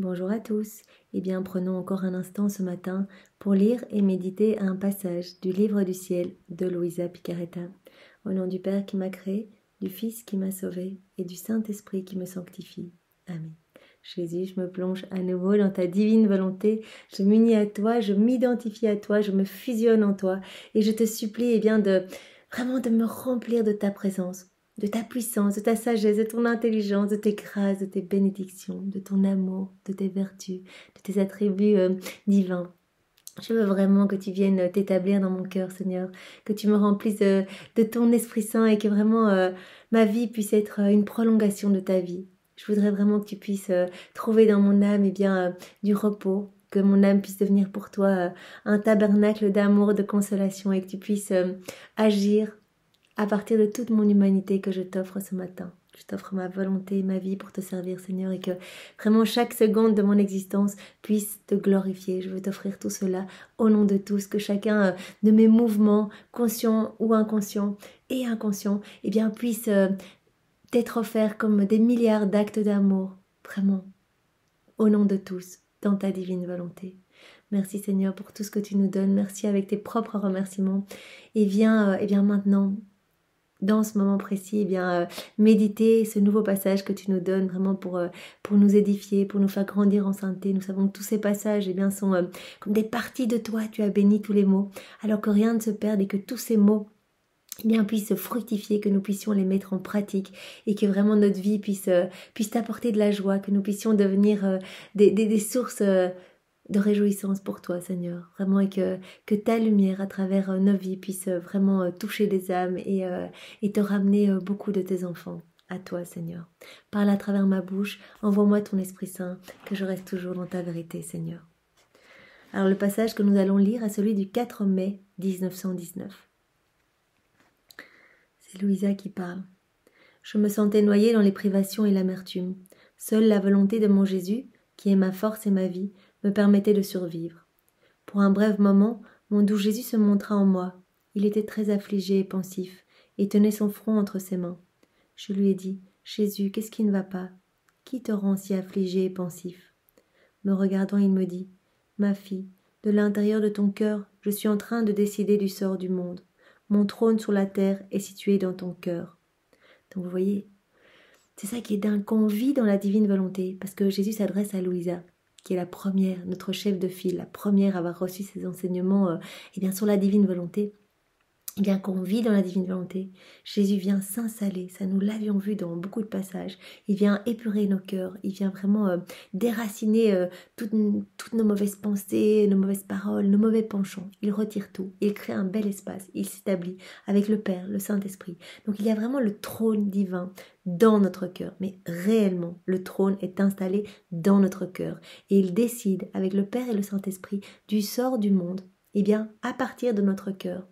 Bonjour à tous. Eh bien, prenons encore un instant ce matin pour lire et méditer un passage du Livre du ciel de Louisa Picaretta. Au nom du Père qui m'a créé, du Fils qui m'a sauvé et du Saint-Esprit qui me sanctifie. Amen. Jésus, je me plonge à nouveau dans ta divine volonté, je m'unis à toi, je m'identifie à toi, je me fusionne en toi et je te supplie eh bien de vraiment de me remplir de ta présence de ta puissance, de ta sagesse, de ton intelligence, de tes grâces, de tes bénédictions, de ton amour, de tes vertus, de tes attributs euh, divins. Je veux vraiment que tu viennes t'établir dans mon cœur, Seigneur, que tu me remplisses de, ton Esprit Saint et que vraiment euh, ma vie puisse être une prolongation de ta vie. Je voudrais vraiment que tu puisses euh, trouver dans mon âme eh bien, du repos, que mon âme puisse devenir pour toi un tabernacle d'amour, de consolation et que tu puisses agir à partir de toute mon humanité que je t'offre ce matin. Je t'offre ma volonté ma vie pour te servir, Seigneur, et que vraiment chaque seconde de mon existence puisse te glorifier. Je veux t'offrir tout cela au nom de tous, que chacun euh, de mes mouvements, conscients ou inconscients, et inconscients, eh bien, puisse euh, t'être offert comme des milliards d'actes d'amour, vraiment, au nom de tous, dans ta divine volonté. Merci Seigneur pour tout ce que tu nous donnes. Merci avec tes propres remerciements. Et viens, euh, et viens maintenant dans ce moment précis, eh bien, euh, méditer ce nouveau passage que tu nous donnes vraiment pour, euh, pour nous édifier, pour nous faire grandir en sainteté. Nous savons que tous ces passages eh bien, sont euh, comme des parties de toi. Tu as béni tous les mots, alors que rien ne se perde et que tous ces mots eh bien puissent fructifier, que nous puissions les mettre en pratique et que vraiment notre vie puisse, t'apporter de la joie, que nous puissions devenir des, des, sources de réjouissance pour toi, Seigneur. Vraiment, et que, ta lumière à travers euh, nos vies puisse euh, vraiment euh, toucher des âmes et, et te ramener beaucoup de tes enfants à toi, Seigneur. Parle à travers ma bouche, envoie-moi ton Esprit Saint, que je reste toujours dans ta vérité, Seigneur. Alors le passage que nous allons lire est celui du 4 mai 1919. C'est Louisa qui parle. Je me sentais noyée dans les privations et l'amertume. Seule la volonté de mon Jésus, qui est ma force et ma vie, me permettait de survivre. Pour un bref moment, mon doux Jésus se montra en moi. Il était très affligé et pensif, et tenait son front entre ses mains. Je lui ai dit Jésus, qu'est-ce qui ne va pas? Qui te rend si affligé et pensif? Me regardant, il me dit Ma fille, de l'intérieur de ton cœur, je suis en train de décider du sort du monde. Mon trône sur la terre est situé dans ton cœur. Donc vous voyez, c'est ça qui est dingue, qu'on vit dans la divine volonté, parce que Jésus s'adresse à Louisa qui est la première, notre chef de file, la première à avoir reçu ces enseignements euh, eh bien, sur la divine volonté, bien qu'on vit dans la divine volonté, Jésus vient s'installer, ça nous l'avions vu dans beaucoup de passages, il vient épurer nos cœurs, il vient vraiment euh, déraciner euh, toutes, nos mauvaises pensées, nos mauvaises paroles, nos mauvais penchants, il retire tout, il crée un bel espace, il s'établit avec le Père, le Saint-Esprit. Donc il y a vraiment le trône divin dans notre cœur, mais réellement le trône est installé dans notre cœur. Et il décide avec le Père et le Saint-Esprit du sort du monde, eh bien à partir de notre cœur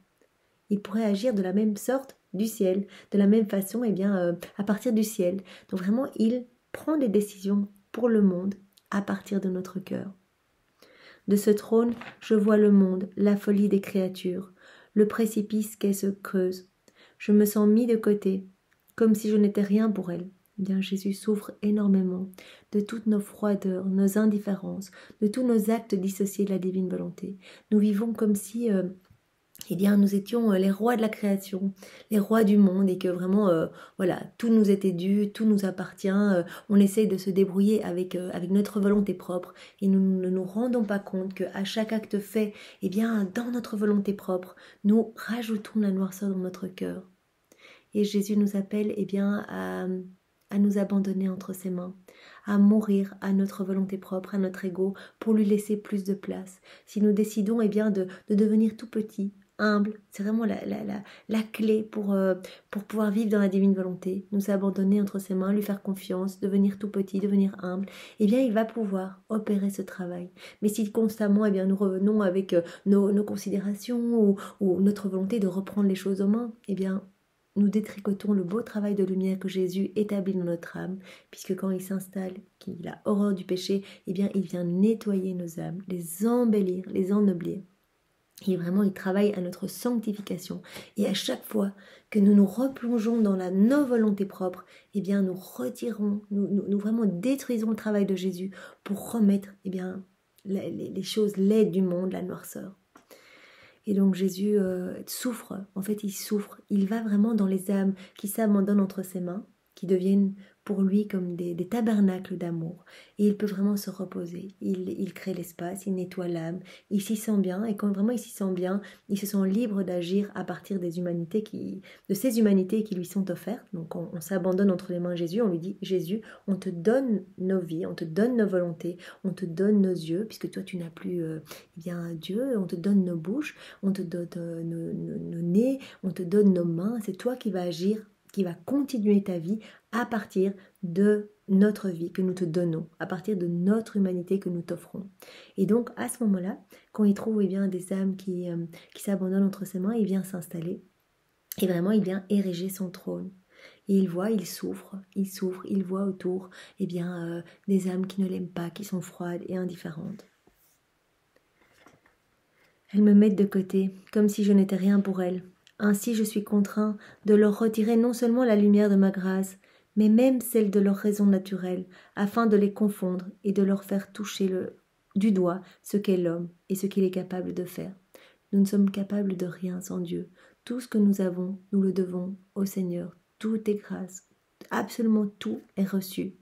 il pourrait agir de la même sorte du ciel, de la même façon, et eh bien, euh, à partir du ciel. Donc vraiment, il prend des décisions pour le monde à partir de notre cœur. De ce trône, je vois le monde, la folie des créatures, le précipice qu'elle se creuse. Je me sens mis de côté, comme si je n'étais rien pour elle. Eh bien, Jésus souffre énormément de toutes nos froideurs, nos indifférences, de tous nos actes dissociés de la divine volonté. Nous vivons comme si euh, eh bien, nous étions euh, les rois de la création, les rois du monde, et que vraiment, euh, voilà, tout nous était dû, tout nous appartient. Euh, on essaye de se débrouiller avec avec notre volonté propre, et nous ne nous rendons pas compte que à chaque acte fait, eh bien, dans notre volonté propre, nous rajoutons la noirceur dans notre cœur. Et Jésus nous appelle, eh bien, à à nous abandonner entre ses mains, à mourir à notre volonté propre, à notre ego, pour lui laisser plus de place. Si nous décidons eh bien, de, de devenir tout petit, humble, c'est vraiment la, clé pour, euh, pour pouvoir vivre dans la divine volonté, nous abandonner entre ses mains, lui faire confiance, devenir tout petit, devenir humble, eh bien il va pouvoir opérer ce travail. Mais si constamment eh bien, nous revenons avec euh, nos, nos, considérations ou, ou, notre volonté de reprendre les choses aux mains, eh bien nous détricotons le beau travail de lumière que Jésus établit dans notre âme, puisque quand il s'installe, qu'il a horreur du péché, eh bien il vient nettoyer nos âmes, les embellir, les ennoblir Et vraiment, il travaille à notre sanctification. Et à chaque fois que nous nous replongeons dans la non-volonté propre, eh bien, nous retirons, nous, vraiment détruisons le travail de Jésus pour remettre, eh bien, les, choses laides du monde, la noirceur. Et donc Jésus euh, souffre, en fait il souffre, il va vraiment dans les âmes qui s'abandonnent entre ses mains, qui deviennent pour lui comme des, tabernacles d'amour. Et il peut vraiment se reposer. Il, crée l'espace, il nettoie l'âme, il s'y sent bien. Et quand vraiment il s'y sent bien, il se sent libre d'agir à partir des humanités qui, de ces humanités qui lui sont offertes. Donc on, s'abandonne entre les mains de Jésus, on lui dit Jésus, on te donne nos vies, on te donne nos volontés, on te donne nos yeux, puisque toi tu n'as plus euh, eh bien Dieu, on te donne nos bouches, on te donne euh, nos nez, on te donne nos mains. C'est toi qui vas agir qui va continuer ta vie à partir de notre vie que nous te donnons, à partir de notre humanité que nous t'offrons. Et donc à ce moment-là, quand il trouve eh bien, des âmes qui, euh, qui s'abandonnent entre ses mains, il vient s'installer et vraiment il vient ériger son trône. Et il voit, il souffre, il souffre, il voit autour eh bien, euh, des âmes qui ne l'aiment pas, qui sont froides et indifférentes. Elles me mettent de côté, comme si je n'étais rien pour elles, ainsi je suis contraint de leur retirer non seulement la lumière de ma grâce, mais même celle de leur raison naturelle, afin de les confondre et de leur faire toucher du doigt ce qu'est l'homme et ce qu'il est capable de faire. Nous ne sommes capables de rien sans Dieu. Tout ce que nous avons, nous le devons au Seigneur. Tout est grâce. Absolument tout est reçu.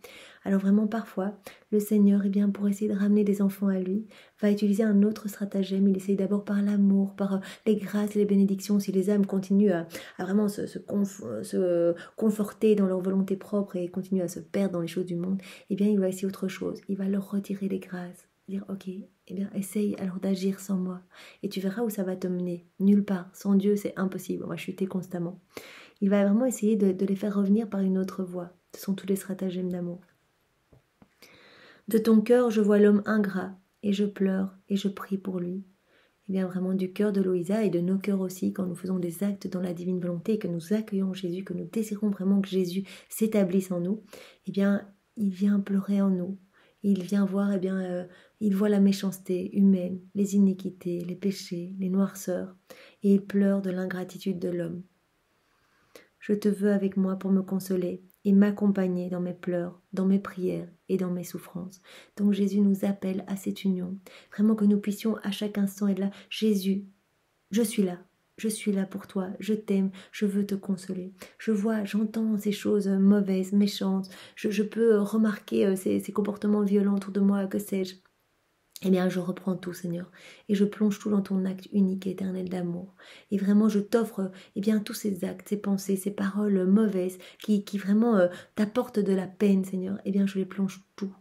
Alors vraiment parfois, le Seigneur, eh bien, pour essayer de ramener des enfants à lui, va utiliser un autre stratagème. Il essaye d'abord par l'amour, par euh, les grâces et les bénédictions. Si les âmes continuent à, vraiment se, conforter dans leur volonté propre et continuent à se perdre dans les choses du monde, eh bien, il va essayer autre chose. Il va leur retirer les grâces. Dire, ok, eh bien, essaye alors d'agir sans moi. Et tu verras où ça va te mener. Nulle part. Sans Dieu, c'est impossible. On va chuter constamment. Il va vraiment essayer de, les faire revenir par une autre voie. Ce sont tous les stratagèmes d'amour. De ton cœur, je vois l'homme ingrat, et je pleure, et je prie pour lui. Et bien vraiment du cœur de Loïsa et de nos cœurs aussi, quand nous faisons des actes dans la divine volonté et que nous accueillons Jésus, que nous désirons vraiment que Jésus s'établisse en nous, eh bien, il vient pleurer en nous. Il vient voir, eh bien, euh, il voit la méchanceté humaine, les iniquités, les péchés, les noirceurs, et il pleure de l'ingratitude de l'homme. Je te veux avec moi pour me consoler, et m'accompagner dans mes pleurs, dans mes prières et dans mes souffrances. Donc Jésus nous appelle à cette union. Vraiment que nous puissions à chaque instant être là. Jésus, je suis là. Je suis là pour toi, je t'aime, je veux te consoler. Je vois, j'entends ces choses mauvaises, méchantes, je, peux remarquer euh, ces, ces comportements violents autour de moi, que sais-je? Eh bien, je reprends tout, Seigneur, et je plonge tout dans ton acte unique et éternel d'amour. Et vraiment, je t'offre, eh bien, tous ces actes, ces pensées, ces paroles mauvaises qui, qui vraiment euh, t'apportent de la peine, Seigneur. Eh bien, je les plonge tout,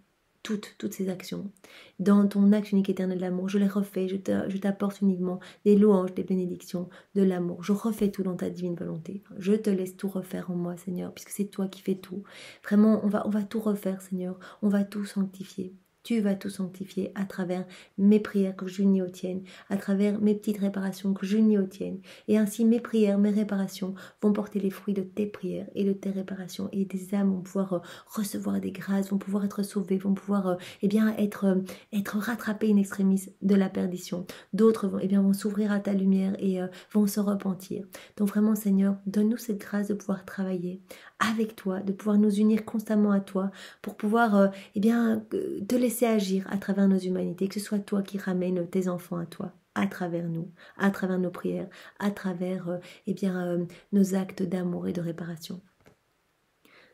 toutes, toutes ces actions dans ton acte unique éternel d'amour. Je les refais, je t'apporte uniquement des louanges, des bénédictions, de l'amour. Je refais tout dans ta divine volonté. Je te laisse tout refaire en moi, Seigneur, puisque c'est toi qui fais tout. Vraiment, on va, on va tout refaire, Seigneur. On va tout sanctifier tu vas tout sanctifier à travers mes prières que j'unis aux tiennes, à travers mes petites réparations que j'unis aux tiennes. Et ainsi mes prières, mes réparations vont porter les fruits de tes prières et de tes réparations. Et des âmes vont pouvoir euh, recevoir des grâces, vont pouvoir être sauvées, vont pouvoir euh, eh bien, être, euh, être rattrapées in extremis de la perdition. D'autres vont, eh vont s'ouvrir à ta lumière et vont se repentir. Donc vraiment Seigneur, donne-nous cette grâce de pouvoir travailler avec toi, de pouvoir nous unir constamment à toi pour pouvoir eh bien, te laisser agir à travers nos humanités, que ce soit toi qui ramènes tes enfants à toi à travers nous, à travers nos prières, à travers euh, eh bien, euh, nos actes d'amour et de réparation.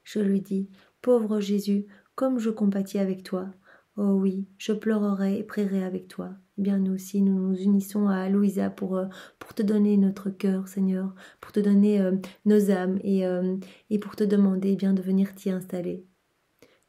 Je lui dis, pauvre Jésus, comme je compatis avec toi, oh oui, je pleurerai et prierai avec toi. Eh bien, nous aussi, nous nous unissons à Louisa pour, euh, pour te donner notre cœur, Seigneur, pour te donner nos âmes et, et pour te demander eh bien, de venir t'y installer.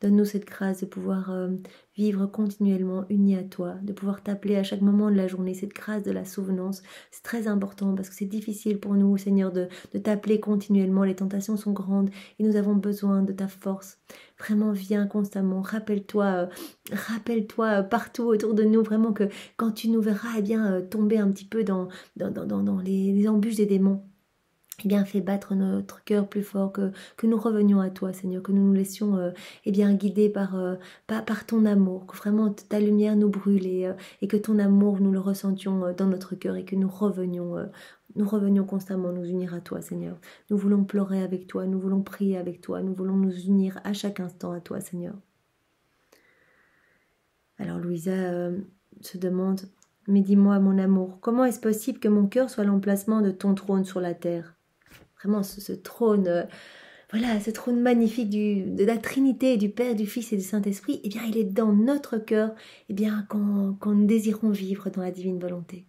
Donne-nous cette grâce de pouvoir euh, vivre continuellement unis à toi, de pouvoir t'appeler à chaque moment de la journée, cette grâce de la souvenance. C'est très important parce que c'est difficile pour nous, Seigneur, de, t'appeler continuellement. Les tentations sont grandes et nous avons besoin de ta force. Vraiment, viens constamment. Rappelle-toi, euh, rappelle-toi euh, partout autour de nous, vraiment que quand tu nous verras, eh bien, tomber un petit peu dans, les embûches des démons eh bien, fais battre notre cœur plus fort, que, nous revenions à toi, Seigneur, que nous nous laissions euh, eh bien, guider par, euh, par, par, ton amour, que vraiment ta lumière nous brûle et, euh, que ton amour, nous le ressentions dans notre cœur et que nous revenions, nous revenions constamment nous unir à toi, Seigneur. Nous voulons pleurer avec toi, nous voulons prier avec toi, nous voulons nous unir à chaque instant à toi, Seigneur. Alors Louisa se demande, mais dis-moi, mon amour, comment est-ce possible que mon cœur soit l'emplacement de ton trône sur la terre? Vraiment ce, trône, euh, voilà, ce trône magnifique de la Trinité, du Père, du Fils et du Saint-Esprit, eh bien, il est dans notre cœur, eh bien, quand, nous désirons vivre dans la divine volonté.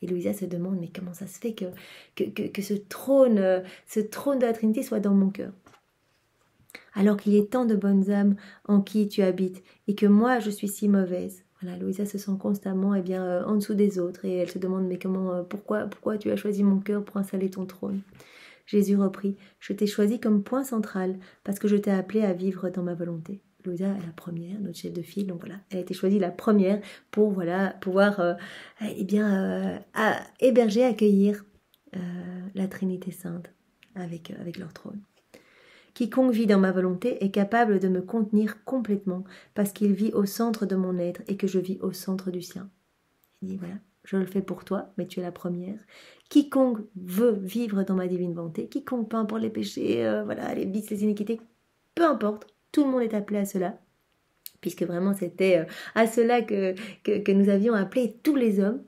Et Louisa se demande, mais comment ça se fait que, ce trône, euh, ce trône de la Trinité soit dans mon cœur? Alors qu'il y a tant de bonnes âmes en qui tu habites, et que moi je suis si mauvaise. Voilà, Louisa se sent constamment eh bien, euh, en dessous des autres, et elle se demande mais comment, pourquoi, pourquoi tu as choisi mon cœur pour installer ton trône? Jésus reprit Je t'ai choisi comme point central parce que je t'ai appelé à vivre dans ma volonté. Louisa est la première, notre chef de file, donc voilà, elle a été choisie la première pour voilà pouvoir euh, eh bien euh, héberger, accueillir euh, la Trinité sainte avec avec leur trône. Quiconque vit dans ma volonté est capable de me contenir complètement parce qu'il vit au centre de mon être et que je vis au centre du sien. Il dit voilà, je le fais pour toi, mais tu es la première. Quiconque veut vivre dans ma divine volonté, quiconque, peu importe les péchés, euh, voilà, les vices, les iniquités, peu importe, tout le monde est appelé à cela, puisque vraiment c'était euh, à cela que, que, nous avions appelé tous les hommes.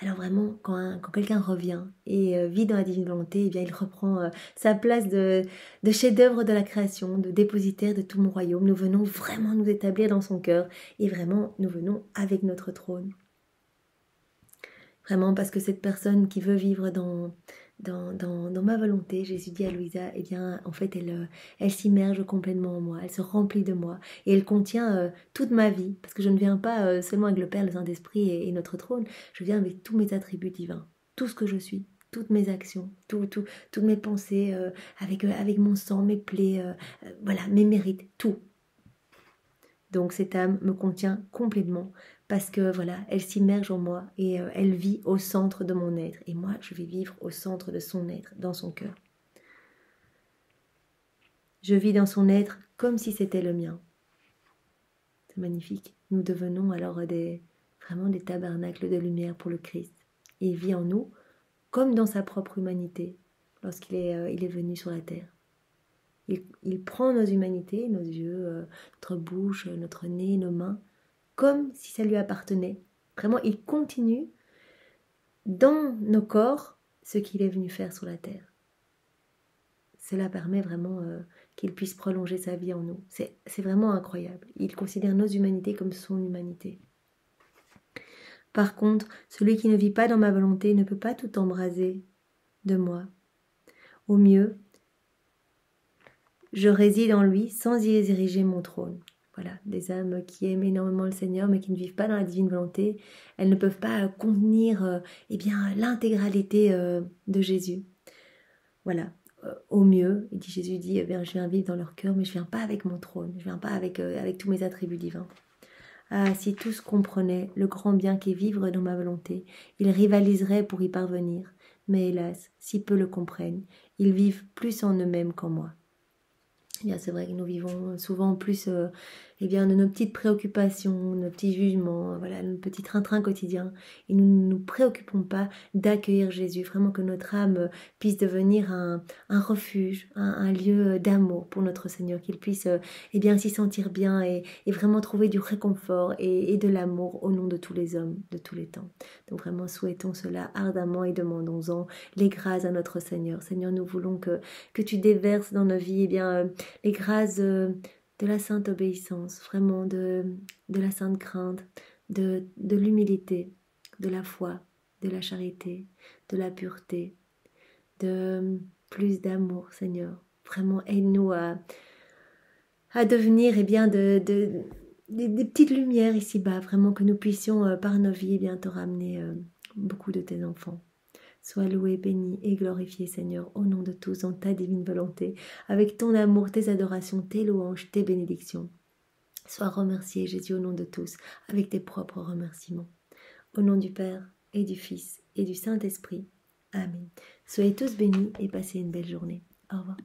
Alors vraiment, quand, quand quelqu'un revient et euh, vit dans la divine volonté, eh bien, il reprend sa place de, de chef-d'œuvre de la création, de dépositaire de tout mon royaume. Nous venons vraiment nous établir dans son cœur et vraiment nous venons avec notre trône. Vraiment parce que cette personne qui veut vivre dans, dans, dans, ma volonté, Jésus dit à Louisa, eh bien, en fait, elle, euh, elle s'immerge complètement en moi, elle se remplit de moi, et elle contient euh, toute ma vie, parce que je ne viens pas euh, seulement avec le Père, le Saint-Esprit et, notre trône, je viens avec tous mes attributs divins, tout ce que je suis, toutes mes actions, tout, tout, toutes mes pensées, avec, avec mon sang, mes plaies, voilà, mes mérites, tout. Donc cette âme me contient complètement parce que voilà, elle s'immerge en moi et euh, elle vit au centre de mon être. Et moi, je vais vivre au centre de son être, dans son cœur. Je vis dans son être comme si c'était le mien. C'est magnifique. Nous devenons alors vraiment des tabernacles de lumière pour le Christ. Il vit en nous comme dans sa propre humanité lorsqu'il est, euh, venu sur la terre. Il, prend nos humanités, nos yeux, euh, notre bouche, notre nez, nos mains, comme si ça lui appartenait. Vraiment, il continue dans nos corps ce qu'il est venu faire sur la terre. Cela permet vraiment euh, qu'il puisse prolonger sa vie en nous. C'est vraiment incroyable. Il considère nos humanités comme son humanité. Par contre, celui qui ne vit pas dans ma volonté ne peut pas tout embraser de moi. Au mieux, je réside en lui sans y ériger mon trône. Voilà, des âmes qui aiment énormément le Seigneur mais qui ne vivent pas dans la divine volonté, elles ne peuvent pas contenir euh, eh bien l'intégralité euh, de Jésus. Voilà, euh, au mieux, dit Jésus dit eh bien je viens vivre dans leur cœur mais je viens pas avec mon trône, je viens pas avec avec tous mes attributs divins. Ah, si tous comprenaient le grand bien qu'est vivre dans ma volonté, ils rivaliseraient pour y parvenir. Mais hélas, si peu le comprennent, ils vivent plus en eux-mêmes qu'en moi. Eh c'est vrai que nous vivons souvent plus euh, eh bien, de nos petites préoccupations, nos petits jugements, voilà, nos petits train-train quotidiens. Et nous ne nous préoccupons pas d'accueillir Jésus, vraiment que notre âme puisse devenir un, refuge, un, lieu d'amour pour notre Seigneur, qu'il puisse eh bien s'y sentir bien et, vraiment trouver du réconfort et, de l'amour au nom de tous les hommes, de tous les temps. Donc vraiment souhaitons cela ardemment et demandons-en les grâces à notre Seigneur. Seigneur, nous voulons que, que tu déverses dans nos vies eh bien, les grâces euh, de la sainte obéissance, vraiment de, de la sainte crainte, de, de l'humilité, de la foi, de la charité, de la pureté, de plus d'amour, Seigneur. Vraiment, aide-nous à, à devenir eh bien, de, de, des, petites lumières ici-bas, vraiment que nous puissions, euh, par nos vies, eh bien, te ramener euh, beaucoup de tes enfants. Sois loué, béni et glorifié, Seigneur, au nom de tous, en ta divine volonté, avec ton amour, tes adorations, tes louanges, tes bénédictions. Sois remercié, Jésus, au nom de tous, avec tes propres remerciements. Au nom du Père et du Fils et du Saint-Esprit. Amen. Soyez tous bénis et passez une belle journée. Au revoir.